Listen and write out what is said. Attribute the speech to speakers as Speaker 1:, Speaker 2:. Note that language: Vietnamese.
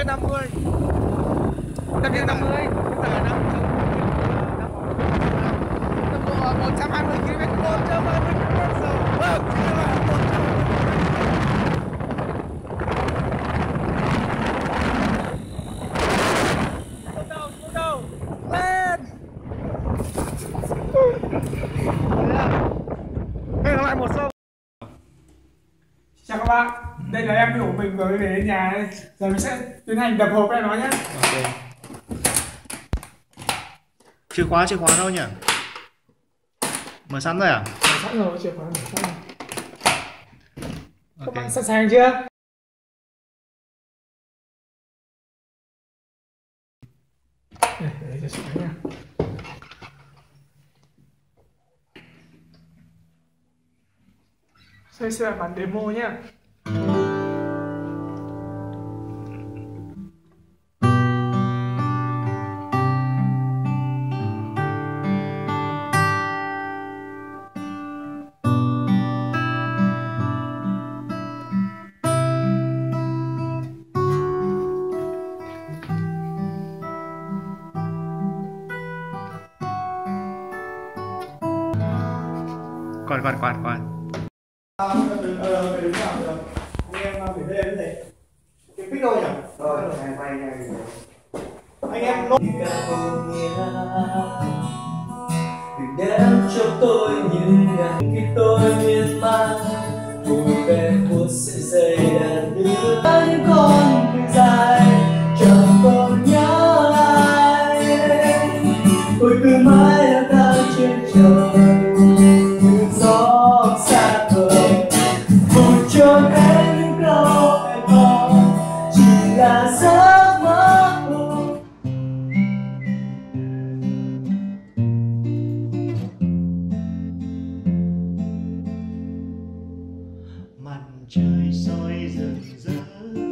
Speaker 1: cho 50 Tập hiệu 50 Bây giờ 5 120 km/h Chơi 30 km/h Vâng, chơi
Speaker 2: là em của mình vừa về đến nhà đây giờ mình sẽ tiến hành đập hộp ra nó nhé.
Speaker 3: Ok. Chìa khóa chìa khóa đâu nhỉ? Mở sẵn rồi à?
Speaker 2: Mở sẵn rồi chìa khóa mở sẵn rồi. Các ok bạn sẵn sàng chưa? Đây để cho chị nha. Đây sẽ là bản demo nhé
Speaker 3: quạt quạt quạt quạt
Speaker 4: anh em phải gì đem cho tôi như ngày khi tôi như
Speaker 5: trời soi rực rỡ.